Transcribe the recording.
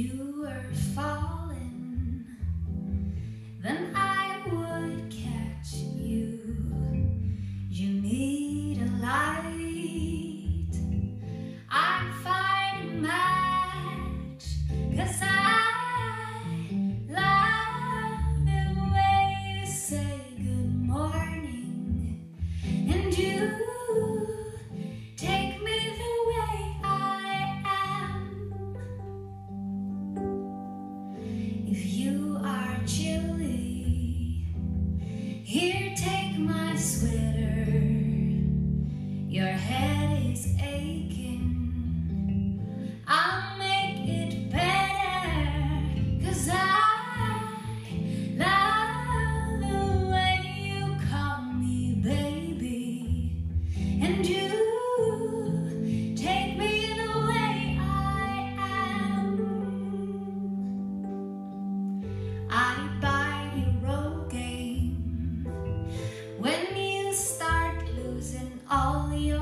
You are fine. all your